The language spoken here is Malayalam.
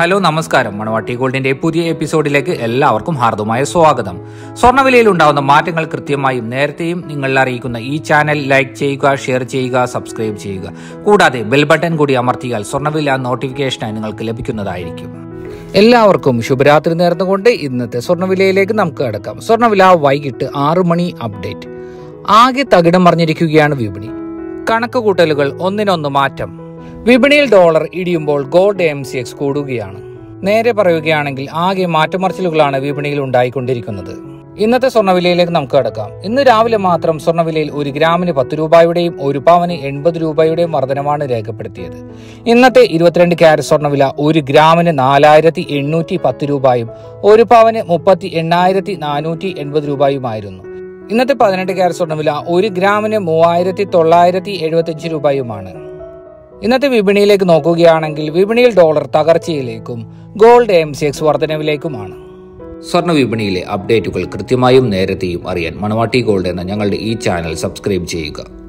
ഹലോ നമസ്കാരം. മണവാട്ടി ഗോൾഡിന്റെ പുതിയ എപ്പിസോഡിലേക്ക് എല്ലാവർക്കും ഹാർദമായ സ്വാഗതം. സ്വർണവിലയിൽ ഉണ്ടാകുന്ന മാറ്റങ്ങൾ കൃത്യമായും നേരത്തെയും നിങ്ങളിൽ അറിയിക്കുന്ന ഈ ചാനൽ ലൈക്ക് ചെയ്യുക ഷെയർ ചെയ്യുക സബ്സ്ക്രൈബ് ചെയ്യുക. കൂടാതെ ബെൽ ബട്ടൺ കൂടി അമർത്തിയാൽ സ്വർണവില നോട്ടിഫിക്കേഷനായി നിങ്ങൾക്ക് ലഭിക്കുന്നതായിരിക്കും. എല്ലാവർക്കും ശുഭരാത്രി നേർന്നുകൊണ്ട് ഇന്നത്തെ സ്വർണവിലയിലേക്ക് നമുക്ക് കടക്കാം. സ്വർണവില വൈകിട്ട് ആറു മണി അപ്ഡേറ്റ്. ആകെ തകിടം മറിഞ്ഞിരിക്കുകയാണ് വിപണി. കണക്ക് കൂട്ടലുകൾ ഒന്നിനൊന്ന് മാറ്റം. വിപണിയിൽ ഡോളർ ഇടിയുമ്പോൾ ഗോൾഡ് എം സി എക്സ് കൂടുകയാണ്. നേരെ പറയുകയാണെങ്കിൽ ആകെ മാറ്റമറിച്ചിലുകളാണ് വിപണിയിൽ ഉണ്ടായിക്കൊണ്ടിരിക്കുന്നത്. ഇന്നത്തെ സ്വർണവിലയിലേക്ക് നമുക്ക് കടക്കാം. ഇന്ന് രാവിലെ മാത്രം സ്വർണവിലയിൽ ഒരു ഗ്രാമിന് പത്ത് രൂപയുടെയും ഒരു പവന് എൺപത് രൂപയുടെയും വർധനമാണ് രേഖപ്പെടുത്തിയത്. ഇന്നത്തെ ഇരുപത്തിരണ്ട് ക്യാരറ്റ് സ്വർണവില ഒരു ഗ്രാമിന് നാലായിരത്തി എണ്ണൂറ്റി പത്ത് രൂപയും ഒരു പവന് മുപ്പത്തി എണ്ണായിരത്തി നാനൂറ്റി എൺപത് രൂപയുമായിരുന്നു. ഇന്നത്തെ പതിനെട്ട് ക്യാരറ്റ് സ്വർണവില ഒരു ഗ്രാമിന് മൂവായിരത്തി തൊള്ളായിരത്തി എഴുപത്തിയഞ്ച് രൂപയുമാണ്. ഇന്നത്തെ വിപണിയിലേക്ക് നോക്കുകയാണെങ്കിൽ വിപണിയിൽ ഡോളർ തകർച്ചയിലേക്കും ഗോൾഡ് എം സി എക്സ് വർധനവിലേക്കുമാണ്. സ്വർണ വിപണിയിലെ അപ്ഡേറ്റുകൾ കൃത്യമായും നേരത്തെയും അറിയാൻ മണവാട്ടി ഗോൾഡ് എന്ന ഞങ്ങളുടെ ഈ ചാനൽ സബ്സ്ക്രൈബ് ചെയ്യുക.